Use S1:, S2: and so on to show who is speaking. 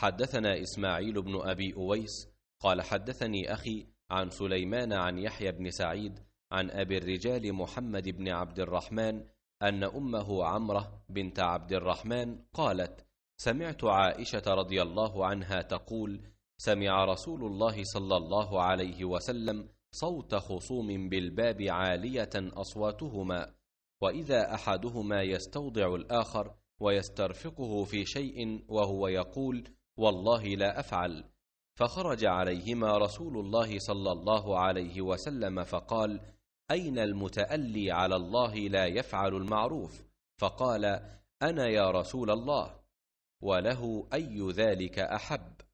S1: حدثنا إسماعيل بن أبي أويس قال حدثني أخي عن سليمان عن يحيى بن سعيد عن أبي الرجال محمد بن عبد الرحمن أن أمه عمرة بنت عبد الرحمن قالت سمعت عائشة رضي الله عنها تقول سمع رسول الله صلى الله عليه وسلم صوت خصوم بالباب عالية أصواتهما وإذا أحدهما يستوضع الآخر ويسترفقه في شيء وهو يقول والله لا أفعل. فخرج عليهما رسول الله صلى الله عليه وسلم فقال أين المتألي على الله لا يفعل المعروف؟ فقال أنا يا رسول الله. وله أي ذلك أحب؟